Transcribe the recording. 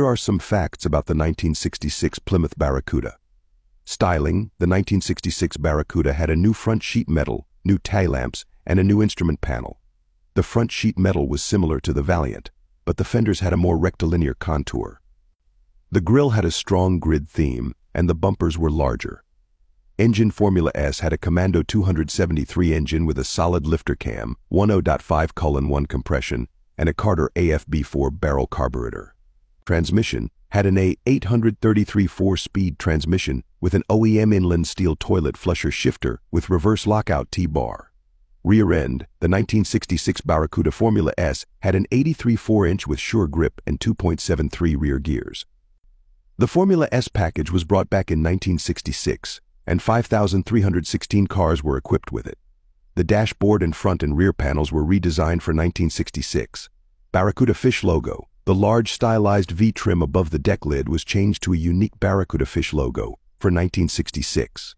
Here are some facts about the 1966 Plymouth Barracuda. Styling, the 1966 Barracuda had a new front sheet metal, new tail lamps, and a new instrument panel. The front sheet metal was similar to the Valiant, but the fenders had a more rectilinear contour. The grille had a strong grid theme, and the bumpers were larger. Engine Formula S had a Commando 273 engine with a solid lifter cam, 10.5 colon 1 compression, and a Carter AFB4 barrel carburetor. Transmission had an A833 four-speed transmission with an OEM inland steel toilet flusher shifter with reverse lockout T-bar. Rear end, the 1966 Barracuda Formula S had an 83 4-inch with sure grip and 2.73 rear gears. The Formula S package was brought back in 1966, and 5,316 cars were equipped with it. The dashboard and front and rear panels were redesigned for 1966. Barracuda Fish logo, the large stylized V trim above the deck lid was changed to a unique Barracuda Fish logo for 1966.